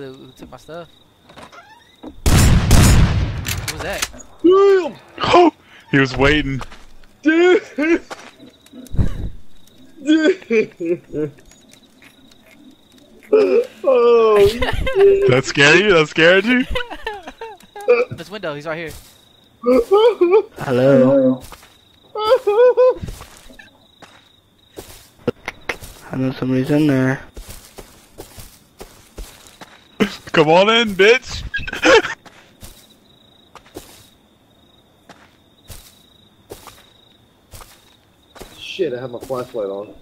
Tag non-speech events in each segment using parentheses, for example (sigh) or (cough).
Who who took my stuff? Who was that? Damn, Oh, (laughs) he was waiting. dude. Dude. oh. That scared you? That scared you? (laughs) This window, he's right here. Hello. I know somebody's in there. (laughs) Come on in, bitch. Shit, I have my flashlight on.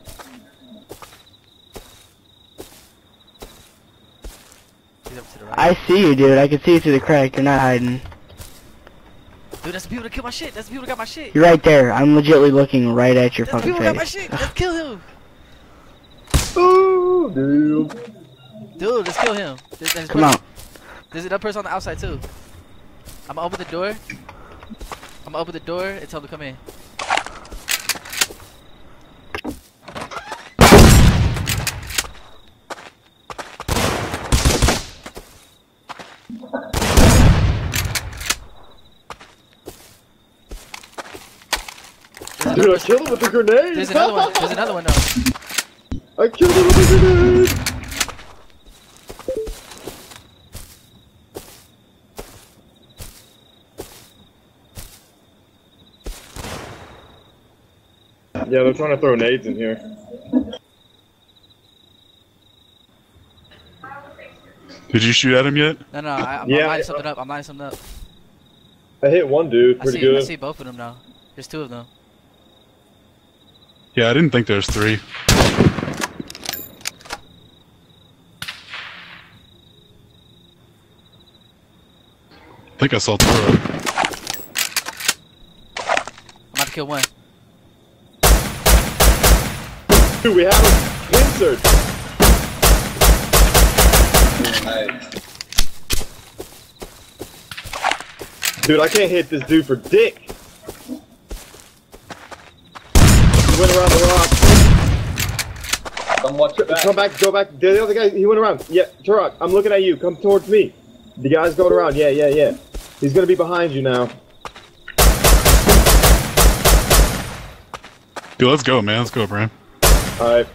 He's up to the right. I see you, dude. I can see you through the crack. You're not hiding. Dude, that's the people that killed my shit. That's the people that got my shit. You're right there. I'm legitly looking right at your That's the fucking people that got my face. shit. Let's kill him. Ooh, damn. Dude, let's kill him. There's, there's Come person- out. There's another person on the outside too. I'm gonna open the door. I'm gonna open the door and tell him to come in. Dude, I killed him with a grenade. there's another one. There's another one though. I killed him with a grenade. Yeah, they're trying to throw nades in here. Did you shoot at him yet? No, no, I, I'm, Yeah, I'm lining something up. I'm lining something up. I hit one dude I pretty see, I see both of them now. There's two of them. Yeah, I didn't think there was three. I think I saw two. I'm about to kill one. Dude, (laughs) we have a pincered. Dude, I can't hit this dude for dick. He went around the rock. Come watch it back. Come back, go back. The other guy, he went around. Yeah, Turok, I'm looking at you. Come towards me. The guy's going around. Yeah, yeah, yeah. He's gonna be behind you now. Dude, let's go, man. Let's go, Bram. Alright.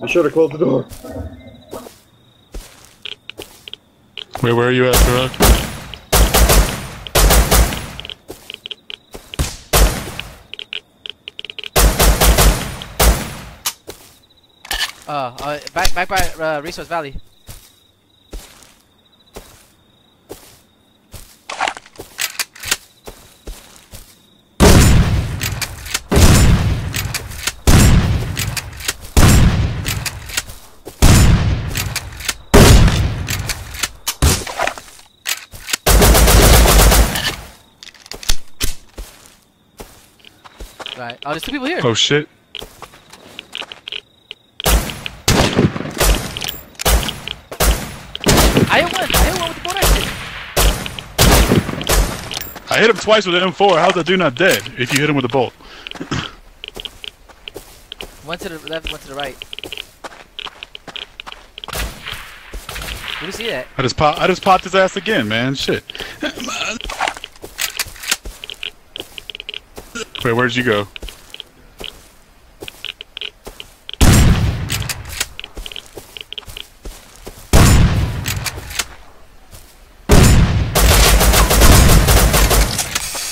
I should have closed the door. Wait, where are you at, Turok? Uh, uh back, back by uh, Resource Valley. Right. Oh, there's two people here. Oh shit. I hit one. I hit one with the bolt action. I hit him twice with an M4. How's that dude not dead if you hit him with a bolt? One to the left, one to the right. Do you see that? I just pop. I just popped his ass again, man. Shit. Wait, where'd you go?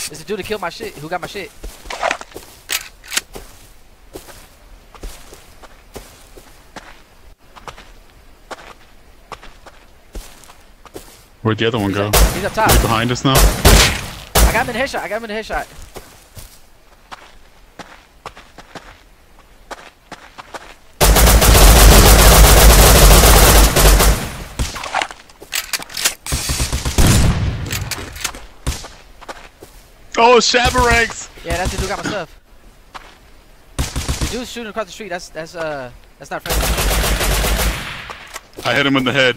It's the dude that killed my shit. Who got my shit? Where'd the other one He's go? up, he's up top. Is he behind us now? I got him in the headshot. I got him in the headshot. Oh, Shabaranks! Yeah, that's the dude got my stuff. The dude's shooting across the street. That's that's uh that's not friendly. I hit him in the head.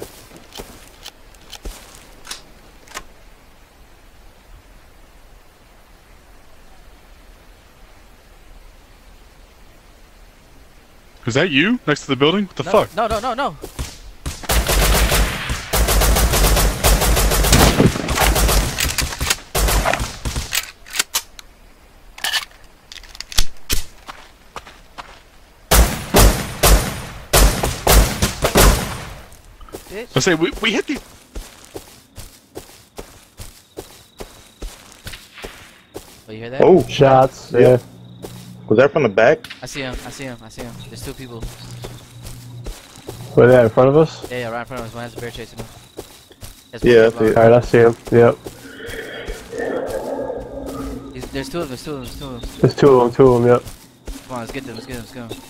Is that you next to the building? What the no, fuck? No, no, no, no. Bitch. I say we, we hit the. Oh, you hear that? Oh, shots. Yeah. Was that from the back? I see him. I see him. I see him. There's two people. Were they in front of us? Yeah, yeah, right in front of us. One has a bear chasing him. Yeah, I see. Alright, I see him. Yep. He's- There's two of them. There's two of them. There's two of them. There's two of them, two of them, yep. Come on, let's get them. Let's get them. Let's go.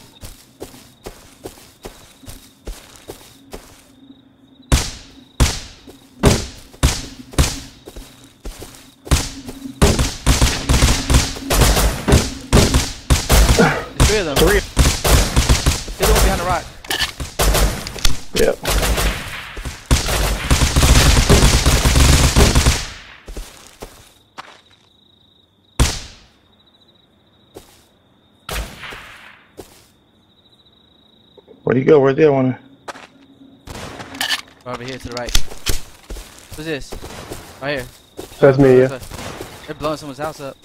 There's three of them. Three. Get the one behind the rock. Yep. Where'd he go? Where'd the other one? Over here to the right. Who's this? Right here. That's me, yeah. way. They're blowing someone's house up.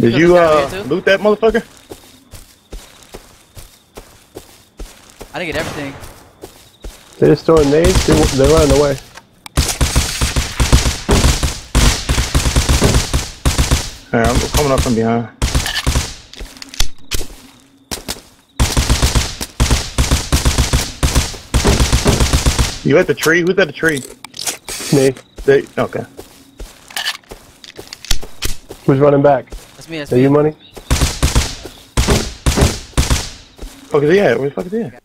Did got you uh over loot that motherfucker? I didn't get everything. They're just throwing nades. They, they're running away. Alright, I'm coming up from behind. You at the tree? Who's at the tree? Me. They, okay. Who's running back? That's me. That's Are me. you money? Oh, okay, yeah, where the fuck is he at?